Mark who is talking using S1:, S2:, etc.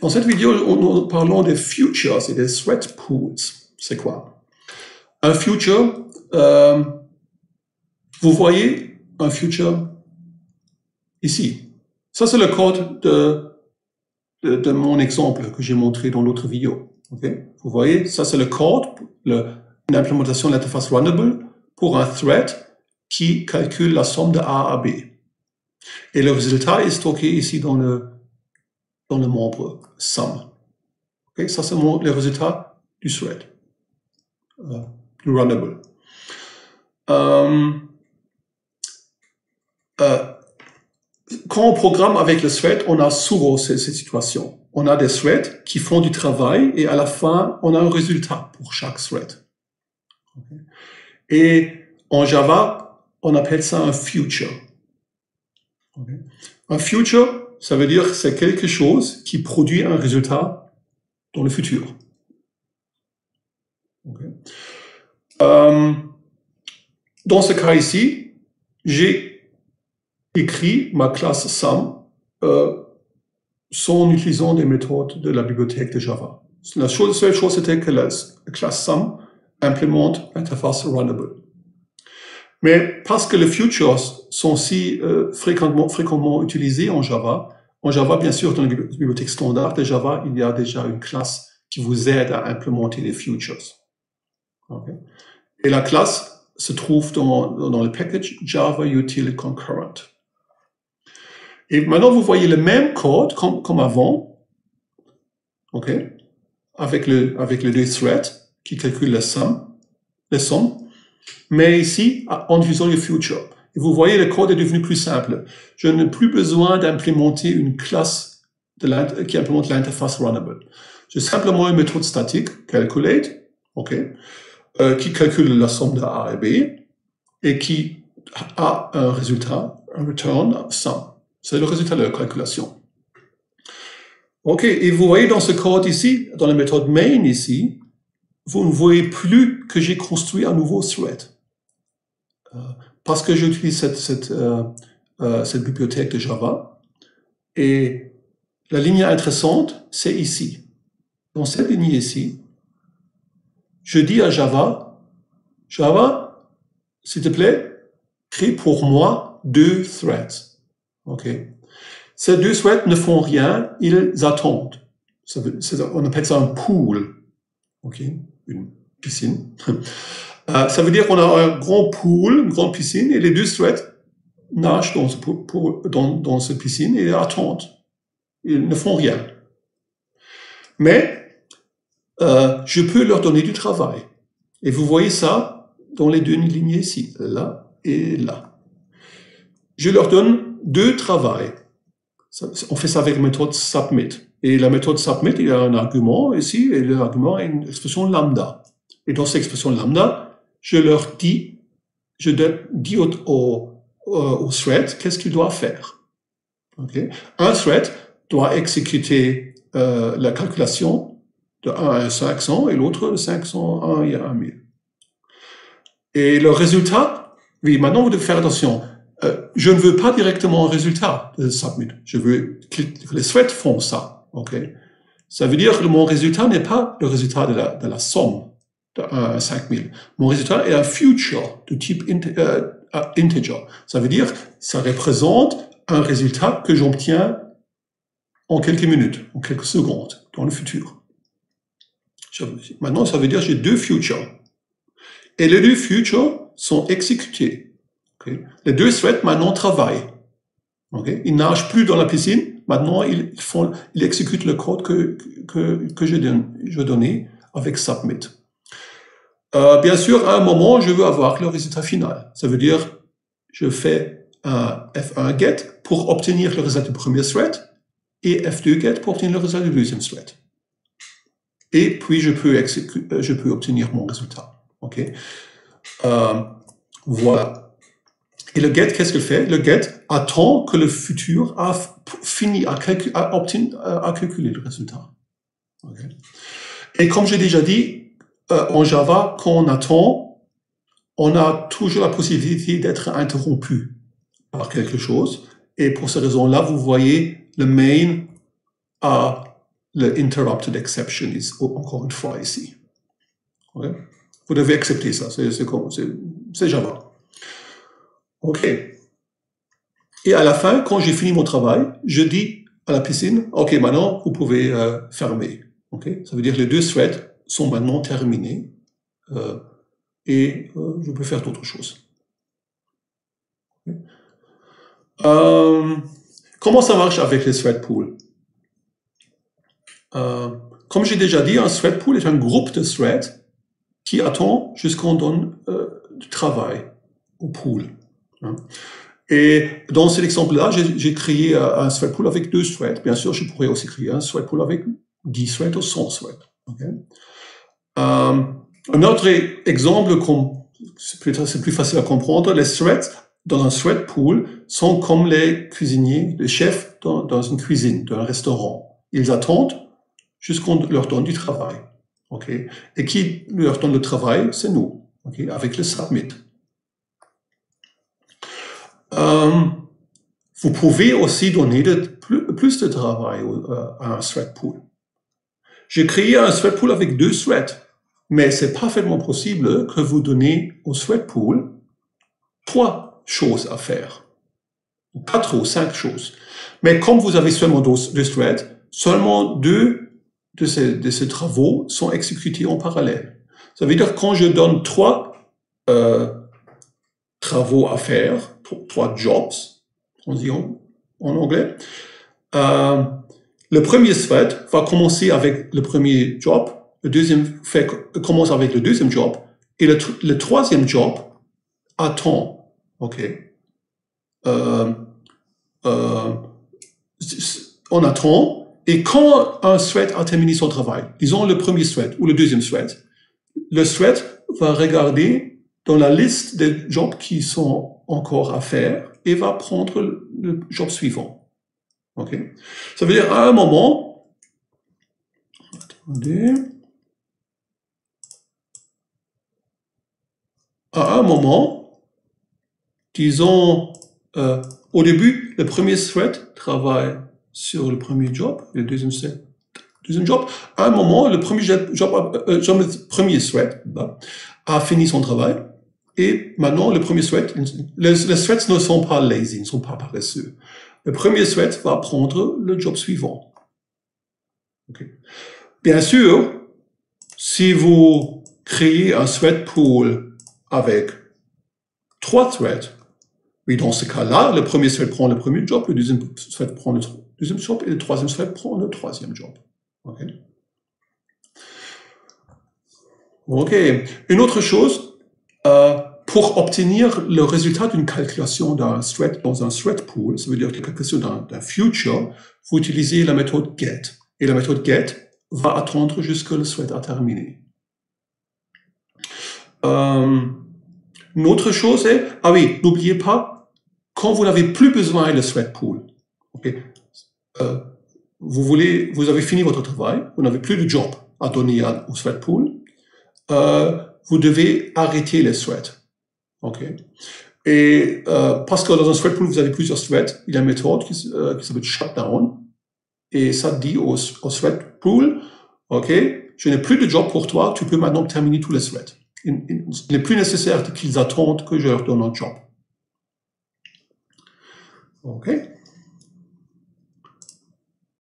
S1: Dans cette vidéo, nous parlons des futures et des threat pools. C'est quoi? Un future, euh, vous voyez un future ici. Ça, c'est le code de, mon exemple que j'ai montré dans l'autre vidéo. Vous voyez, ça, c'est le code, le, une implémentation de l'interface runnable pour un thread qui calcule la somme de A à B. Et le résultat est stocké ici dans le, dans le membre sum. Ok, ça, c'est le résultat du thread, euh, du runnable. Euh, euh, quand on programme avec le thread, on a souvent cette, situation. On a des threads qui font du travail et à la fin, on a un résultat pour chaque thread. Ok. Et en Java, on appelle ça un future. Ok. Un future, ça veut dire c'est quelque chose qui produit un résultat dans le futur. Euh, dans ce cas ici, j'ai écrit ma classe sum euh, sans utilisant des méthodes de la bibliothèque de Java. La seule chose c'était que la classe sum implémente l'interface runnable. Mais parce que les futures sont si euh, fréquemment, fréquemment utilisés en Java, en Java, bien sûr, dans la bibli- bibliothèque standard de Java, il y a déjà une classe qui vous aide à implémenter les futures. Et la classe se trouve dans, le package Java Util Concurrent. Et maintenant, vous voyez le même code comme, avant, ok, avec le, avec les deux threads qui calculent la somme, les sommes, mais ici, en utilisant le future. Vous voyez, le code est devenu plus simple. Je n'ai plus besoin d'implémenter une classe qui implémente l'interface runnable. J'ai simplement une méthode statique, calculate, ok, euh, qui calcule la somme de A et B et qui a un résultat, un return sum. C'est le résultat de la calculation. OK, et vous voyez dans ce code ici, dans la méthode main ici, vous ne voyez plus que j'ai construit un nouveau thread. Euh, parce que j'utilise euh, euh, cette bibliothèque de Java. Et la ligne intéressante, c'est ici. Dans cette ligne ici, je dis à Java, Java, s'il te plaît, crée pour moi deux threads. OK? Ces deux threads ne font rien, ils attendent. On appelle ça un pool. OK? Une piscine. Euh, ça veut dire qu'on a un grand pool, une grande piscine, et les deux threads nagent dans, cette piscine et attendent. Ils ne font rien. Mais euh, je peux leur donner du travail. Et vous voyez ça dans les deux lignes ici, là et là. Je leur donne deux travails. On fait ça avec la méthode submit. Et la méthode submit, il y a un argument ici, et l'argument est une expression lambda. Et dans cette expression lambda, je leur dis, je dis au, au, au- thread qu'est-ce qu'il doit faire. Un thread doit exécuter euh, la calculation de 1 à 500 et l'autre de 501 et à 1000. Et le résultat, oui, maintenant vous devez faire attention. Euh, je ne veux pas directement un résultat de submit. Je veux que les threads font ça. Ok Ça veut dire que mon résultat n'est pas le résultat de la, somme de 1 à 5000. Mon résultat est un future de type euh, euh, integer. Ça veut dire ça représente un résultat que j'obtiens en quelques minutes, en quelques secondes, dans le futur. Maintenant, ça veut dire que j'ai deux futures. Et les deux futures sont exécutés. Les deux threads maintenant travaillent. Ok? Ils nagent plus dans la piscine. Maintenant, ils, font, ils exécutent le code que, que, je, donne, je donnais avec submit. Euh, bien sûr, à un moment, je veux avoir le résultat final. Ça veut dire, je fais un F1 get pour obtenir le résultat du premier thread et F2 get pour obtenir le résultat du deuxième thread. Et puis, je peux, euh, obtenir mon résultat. OK? Euh, voilà. Et le get, qu'est-ce qu'il fait? Le get attend que le futur a fini à, calculer le résultat. Et comme j'ai déjà dit, euh, en Java, quand on attend, on a toujours la possibilité d'être interrompu par quelque chose. Et pour ces raisons-là, vous voyez le main à le interrupted exception, encore une fois ici. Vous devez accepter ça, c'est Java. OK. Et à la fin, quand j'ai fini mon travail, je dis à la piscine, OK, maintenant, vous pouvez euh, fermer. OK? Ça veut dire que les deux threads sont maintenant terminés euh, et euh, je peux faire d'autres choses. comment ça marche avec les thread pools? Comme j'ai déjà dit, un thread pool est un groupe de threads qui attend jusqu'à qu'on donne du travail au pool. Hein. Et dans cet exemple-là, j'ai créé un thread pool avec deux threads. Bien sûr, je pourrais aussi créer un thread pool avec 10 threads ou 100 threads. Euh, un autre exemple, c'est plus, facile à comprendre, les threads dans un thread pool sont comme les cuisiniers, les chefs dans, une cuisine, dans un restaurant. Ils attendent jusqu'on leur donne du travail. Okay? Et qui leur donne le travail, c'est nous, okay? avec le submit. Euh, vous pouvez aussi donner plus, de travail euh, à un thread pool. J'ai créé un thread pool avec deux threads, mais c'est parfaitement possible que vous donnez au thread pool trois choses à faire, quatre ou cinq choses. Mais comme vous avez seulement deux, threads, seulement deux de ces, de ces travaux sont exécutés en parallèle. Ça veut dire que quand je donne trois euh, travaux à faire, trois jobs, on dit en, anglais. Euh, le premier thread va commencer avec le premier job, le deuxième fait, commence avec le deuxième job, et le, troisième job attend. OK. Euh, euh, on attend, et quand un thread a terminé son travail, disons le premier thread ou le deuxième thread, le thread va regarder dans la liste des jobs qui sont encore à faire et va prendre le job suivant. OK? Ça veut dire à un moment, attendez, à un moment, disons, euh, au début, le premier thread travaille sur le premier job, le deuxième thread job. À un moment, le premier job, euh, euh le premier thread a fini son travail et maintenant, le premier thread, les, threads ne sont pas lazy, ne sont pas paresseux. Le premier thread va prendre le job suivant. Bien sûr, si vous créez un thread pool avec trois threads, oui, dans ce cas-là, le premier thread prend le premier job, le deuxième thread prend le deuxième job et le troisième thread prend le troisième job. OK. OK. Une autre chose, euh, pour obtenir le résultat d'une calculation d'un thread dans un thread pool, ça veut dire la calculation d'un future, vous utilisez la méthode get. Et la méthode get va attendre jusque le thread a terminé. Euh, une autre chose est, ah oui, n'oubliez pas, quand vous n'avez plus besoin de thread pool, okay, euh, vous voulez, vous avez fini votre travail, vous n'avez plus de job à donner au thread pool, euh, vous devez arrêter les threads. OK Et euh, parce que dans un thread pool, vous avez plusieurs threads, il y a une méthode qui, euh, qui s'appelle shutdown. Et ça dit au, au thread pool, OK, je n'ai plus de job pour toi, tu peux maintenant terminer tous les threads. Il, il n'est plus nécessaire qu'ils attendent que je leur donne un job. OK